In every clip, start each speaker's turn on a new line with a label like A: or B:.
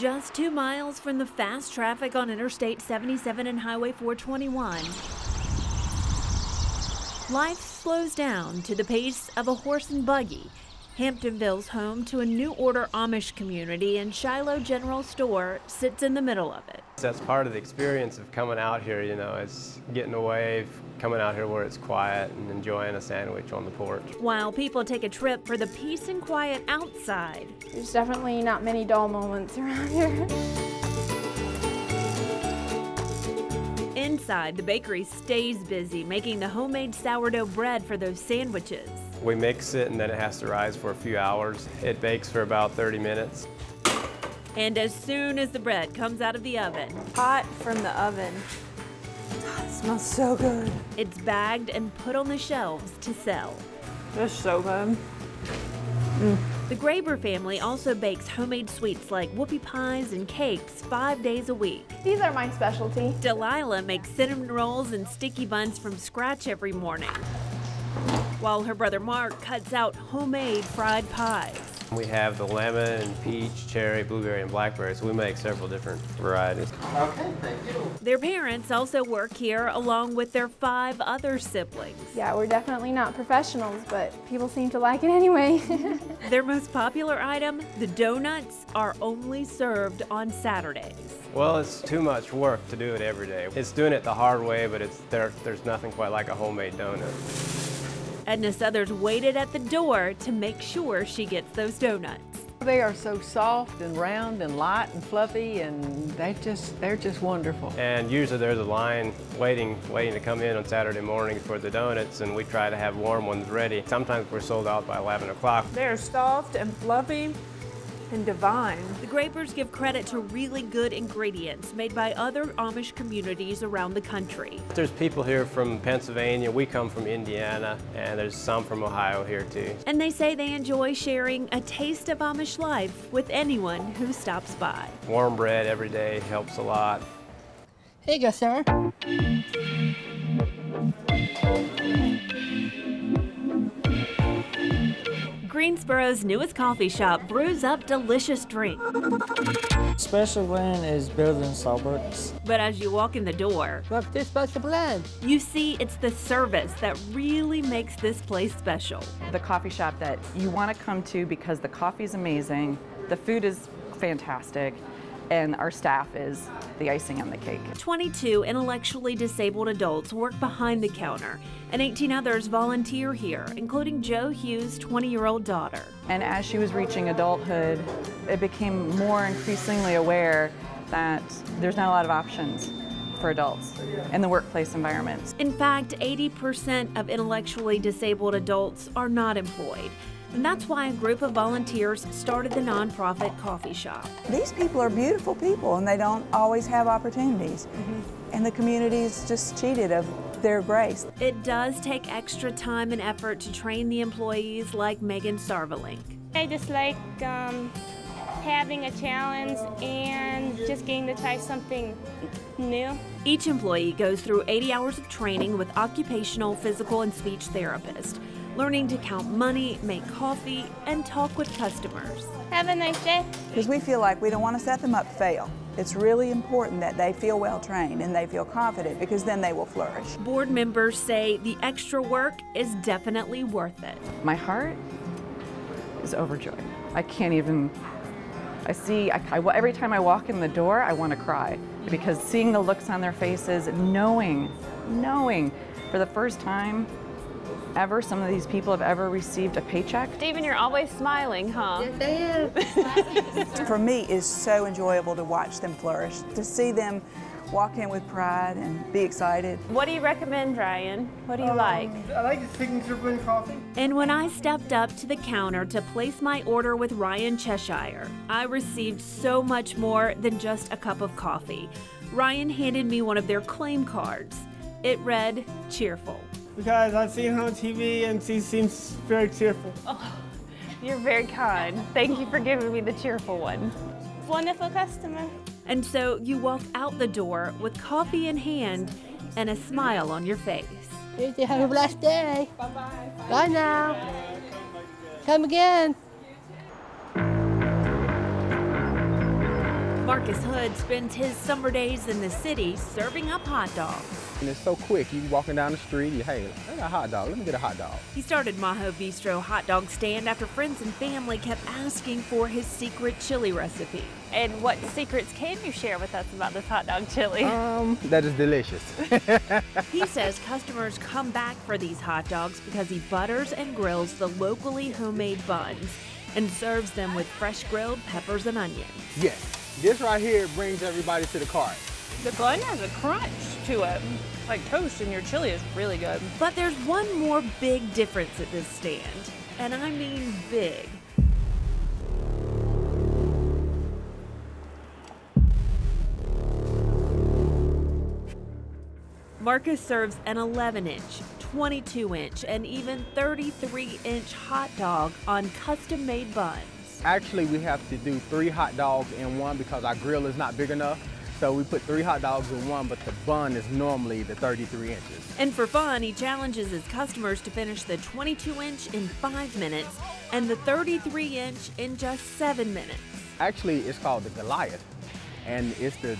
A: Just two miles from the fast traffic on Interstate 77 and Highway 421, life slows down to the pace of a horse and buggy. Hamptonville's home to a New Order Amish community, and Shiloh General Store sits in the middle of it.
B: That's part of the experience of coming out here, you know, it's getting away, coming out here where it's quiet and enjoying a sandwich on the porch.
A: While people take a trip for the peace and quiet outside,
C: There's definitely not many dull moments around here.
A: inside the bakery stays busy making the homemade sourdough bread for those sandwiches.
B: We mix it and then it has to rise for a few hours. It bakes for about 30 minutes.
A: And as soon as the bread comes out of the oven,
C: Hot from the oven.
D: It smells so good.
A: it's bagged and put on the shelves to sell.
C: That's so good. Mm.
A: The Graber family also bakes homemade sweets like whoopie pies and cakes five days a week.
C: These are my specialty.
A: Delilah makes cinnamon rolls and sticky buns from scratch every morning, while her brother Mark cuts out homemade fried pies.
B: We have the lemon and peach, cherry, blueberry, and blackberry, so we make several different varieties. Okay, thank you.
A: Their parents also work here along with their five other siblings.
C: Yeah, we're definitely not professionals, but people seem to like it anyway.
A: Their most popular item, the donuts, are only served on Saturdays.
B: Well, it's too much work to do it every day. It's doing it the hard way, but it's there, there's nothing quite like a homemade donut.
A: Edna Southers waited at the door to make sure she gets those donuts.
E: They are so soft and round and light and fluffy and they just they're just wonderful.
B: And usually there's a line waiting, waiting to come in on Saturday mornings for the donuts, and we try to have warm ones ready. Sometimes we're sold out by 11 o'clock.
D: They're soft and fluffy and divine.
A: The Grabers give credit to really good ingredients made by other Amish communities around the country.
B: There's people here from Pennsylvania, we come from Indiana, and there's some from Ohio here too.
A: And they say they enjoy sharing a taste of Amish life with anyone who stops by.
B: Warm bread every day helps a lot.
F: Here you go, sir.
A: Greensboro's newest coffee shop brews up delicious drinks.
F: Special blend is better than Starbucks.
A: But as you walk in the door,
F: Look, this special blend.
A: you see it's the service that really makes this place special.
G: the coffee shop that you want to come to because the coffee is amazing, the food is fantastic, and our staff is the icing on the cake.
A: 22 intellectually disabled adults work behind the counter, and 18 others volunteer here, including Joe Hughes' 20 year old daughter.
G: And as she was reaching adulthood, it became more increasingly aware that there's not a lot of options for adults in the workplace environments.
A: In fact, 80% of intellectually disabled adults are not employed. And that's why a group of volunteers started the nonprofit coffee shop.
D: These people are beautiful people and they don't always have opportunities. And the community's just cheated of their grace.
A: It does take extra time and effort to train the employees like Megan Sarvelink.
H: I just like um, having a challenge and just getting to try something new.
A: Each employee goes through 80 hours of training with occupational, physical, and speech therapist, learning to count money, make coffee, and talk with customers.
H: Have a nice day.
D: Because we feel like we don't want to set them up to fail. It's really important that they feel well trained and they feel confident because then they will flourish.
A: Board members say the extra work is definitely worth it.
G: My heart is overjoyed. I can't even. I see, I, I- every time I walk in the door, I want to cry because seeing the looks on their faces, knowing, knowing for the first time ever, some of these people have ever received a paycheck.
C: Stephen, you're always smiling, huh? Yes, I am.
D: For me, it's so enjoyable to watch them flourish, to see them walk in with pride and be excited.
C: What do you recommend, Ryan? What do you um, like?
F: I like the signature blend coffee.
A: And when I stepped up to the counter to place my order with Ryan Cheshire, I received so much more than just a cup of coffee. Ryan handed me one of their claim cards. It read, cheerful.
F: Because I've seen her on TV and she seems very cheerful.
C: Oh, You're very kind. Thank you for giving me the cheerful one.
H: Wonderful customer.
A: And so you walk out the door with coffee in hand and a smile on your face.
F: Have a blessed day. Bye-bye. Bye now. Come again.
A: Marcus Hood spends his summer days in the city serving up hot dogs.
I: And it's so quick. You walking down the street, you hey, I got a hot dog. Let me get a hot dog.
A: He started Maho Bistro hot dog stand after friends and family kept asking for his secret chili recipe.
C: And what secrets can you share with us about this hot dog chili?
I: Um, that is delicious.
A: He says customers come back for these hot dogs because he butters and grills the locally homemade buns and serves them with fresh grilled peppers and onions.
I: yes, this right here brings everybody to the cart.
C: The bun has a crunch to it, like toast, and your chili is really good.
A: But there's one more big difference at this stand, and I mean big. Marcus serves an 11 inch, 22 inch, and even 33 inch hot dog on custom made buns.
I: Actually, we have to do three hot dogs in one because our grill is not big enough. So we put three hot dogs in one, but the bun is normally the 33 inches.
A: And for fun, he challenges his customers to finish the 22 inch in five minutes and the 33 inch in just seven minutes.
I: Actually, it's called the Goliath. And it's the,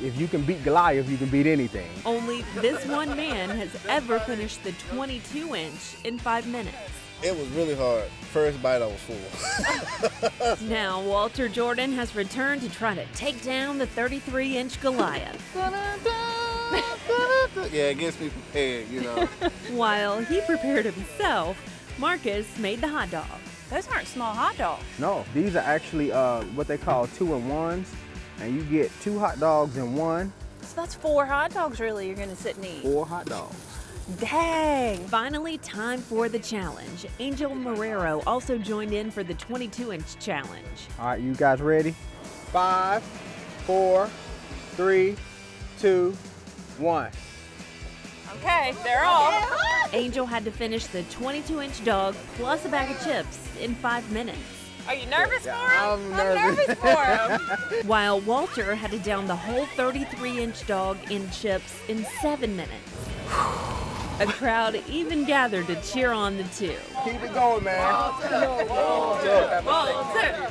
I: if you can beat Goliath, you can beat anything.
A: Only this one man has ever finished the 22 inch in five minutes.
J: It was really hard. First bite, I was full.
A: Now, Walter Jordan has returned to try to take down the 33 inch Goliath.
J: yeah, it gets me prepared, you know.
A: While he prepared himself, Marcus made the hot dog.
C: Those aren't small hot dogs.
I: No, these are actually uh, what they call two in ones. And you get two hot dogs in one,
C: So that's four hot dogs, really, you're gonna sit and eat.
I: four hot dogs.
C: Dang.
A: Finally, time for the challenge. Angel Marrero also joined in for the 22 inch challenge.
I: All right, you guys ready? Five, four, three, two, one.
C: Okay, they're off.
A: Angel had to finish the 22 inch dog plus a bag of chips in five minutes.
C: Are you nervous for him?
I: I'm
C: nervous
I: nervous.
C: for him.
A: While Walter had to down the whole 33 inch dog in chips in seven minutes. A crowd even gathered to cheer on the two.
I: Keep it going, man.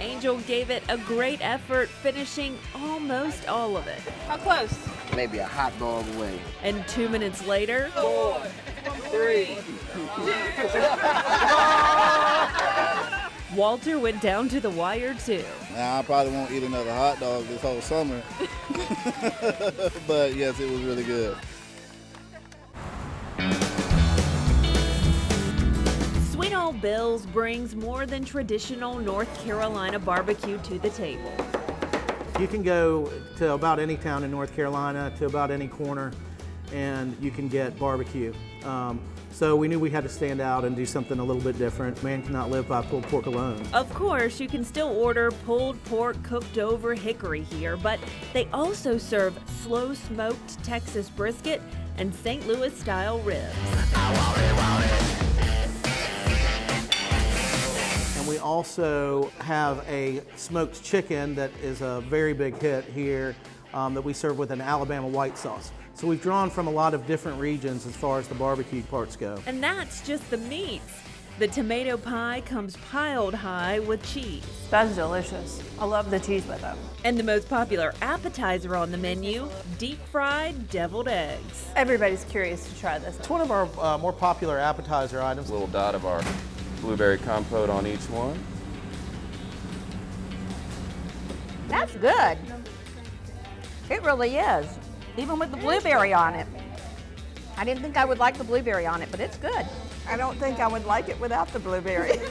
A: Angel gave it a great effort, finishing almost all of it.
C: How close?
I: Maybe a hot dog away.
A: And two minutes later, Walter went down to the wire too.
J: now, I probably won't eat another hot dog this whole summer. but yes, it was really good.
A: Bill's brings more than traditional North Carolina barbecue to the table.
K: You can go to about any town in North Carolina, to about any corner, and you can get barbecue. Um, so we knew we had to stand out and do something a little bit different. Man cannot live by pulled pork alone.
A: Of course, you can still order pulled pork cooked over hickory here, but they also serve slow smoked Texas brisket and St. Louis style ribs.
K: We also have a smoked chicken that is a very big hit here um, that we serve with an Alabama white sauce. So we've drawn from a lot of different regions as far as the barbecue parts go.
A: And that's just the meats. The tomato pie comes piled high with cheese.
C: That's delicious. I love the cheese with it.
A: And the most popular appetizer on the menu deep fried deviled eggs.
C: Everybody's curious to try this.
K: It's one of our uh, more popular appetizer items.
L: A little dot of our blueberry compote on each one.
M: That's good. It really is, even with the blueberry on it. I didn't think I would like the blueberry on it, but it's good.
D: I don't think I would like it without the blueberry.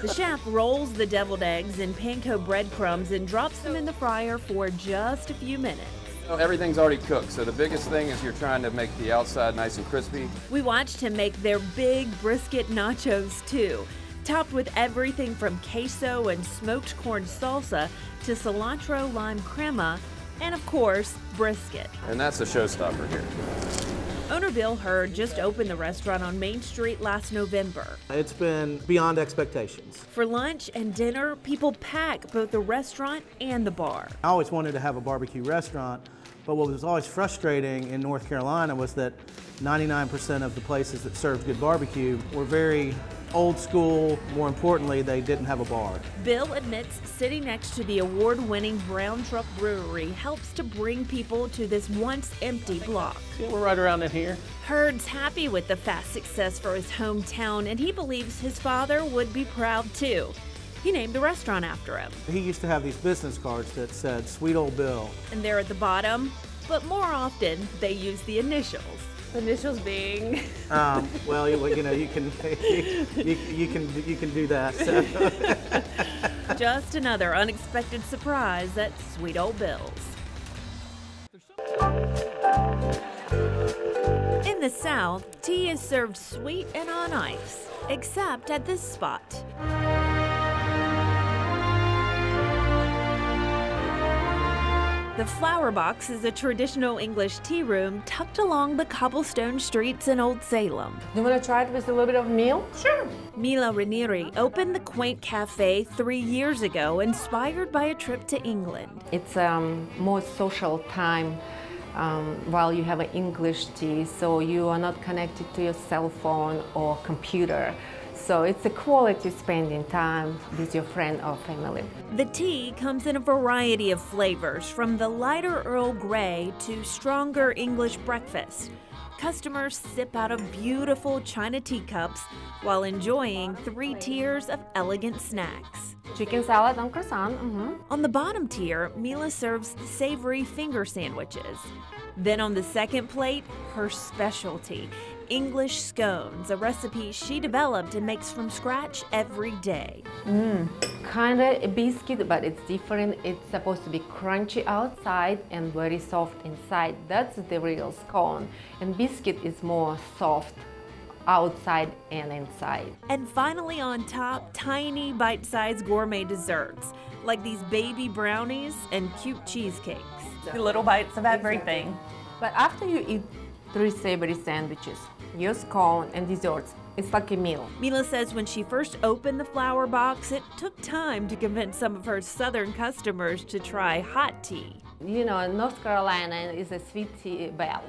A: The chef rolls the deviled eggs in panko breadcrumbs and drops them in the fryer for just a few minutes.
L: Oh, Everything's already cooked, so the biggest thing is you're trying to make the outside nice and crispy.
A: We watched him make their big brisket nachos too, topped with everything from queso and smoked corn salsa to cilantro lime crema, and of course, brisket.
L: And that's a showstopper here.
A: Owner Bill Hurd just opened the restaurant on Main Street last November.
K: It's been beyond expectations.
A: For lunch and dinner, people pack both the restaurant and the bar.
K: I always wanted to have a barbecue restaurant, but what was always frustrating in North Carolina was that 99% of the places that served good barbecue were very old school. More importantly, they didn't have a bar.
A: Bill admits sitting next to the award winning Brown Truck Brewery helps to bring people to this once empty block.
N: Yeah, we're right around in here.
A: Hurd's happy with the fast success for his hometown, and he believes his father would be proud too. He named the restaurant after him.
K: He used to have these business cards that said, Sweet Old Bill.
A: And they're at the bottom, but more often, they use the initials.
C: Initials being.
K: Um, well, you, you know, you can, you, you, you can, you can do that. so.
A: Just another unexpected surprise at Sweet Old Bill's. In the South, tea is served sweet and on ice, except at this spot. The Flower Box is a traditional English tea room tucked along the cobblestone streets in Old Salem.
O: You want to try it with a little bit of meal?
A: Sure. Mila Ranieri opened the quaint cafe three years ago, inspired by a trip to England.
O: It's um, more social time um, while you have an English tea, so you are not connected to your cell phone or computer. So it's a quality spending time with your friend or family.
A: The tea comes in a variety of flavors, from the lighter Earl Grey to stronger English breakfast. Customers sip out of beautiful china teacups while enjoying three tiers of elegant snacks.
O: Chicken salad on croissant. Mm-hmm.
A: On the bottom tier, Mila serves savory finger sandwiches. Then on the second plate, her specialty English scones, a recipe she developed and makes from scratch every day.
O: Mm. Kind of a biscuit, but it's different. It's supposed to be crunchy outside and very soft inside. That's the real scone. And biscuit is more soft outside and inside.
A: And finally on top, tiny bite-sized gourmet desserts, like these baby brownies and cute cheesecakes.
C: Little bites of everything.
O: But after you eat three savory sandwiches, your scone and desserts, it's like a meal.
A: Mila says when she first opened the flower box, it took time to convince some of her southern customers to try hot tea.
O: You know, North Carolina is a sweet tea belt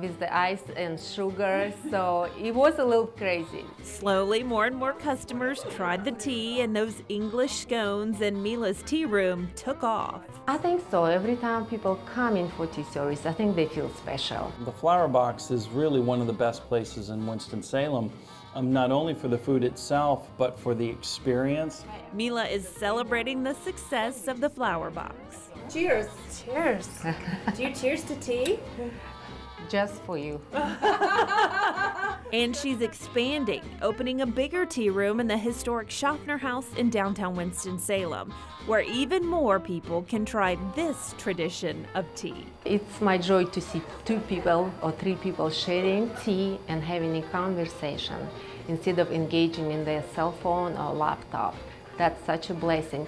O: with the ice and sugar, so it was a little crazy.
A: Slowly, more and more customers tried the tea, and those English scones in Mila's tea room took off.
O: I think so. Every time people come in for tea service, I think they feel special.
N: The Flower Box is really one of the best places in Winston-Salem. Um, not only for the food itself, but for the experience.
A: Mila is celebrating the success of the Flower Box.
C: Cheers. Cheers. Do you cheers to tea?
O: Just for you.
A: and she's expanding, opening a bigger tea room in the historic Shaffner House in downtown Winston-Salem, where even more people can try this tradition of tea.
O: It's my joy to see two people or three people sharing tea and having a conversation instead of engaging in their cell phone or laptop. That's such a blessing.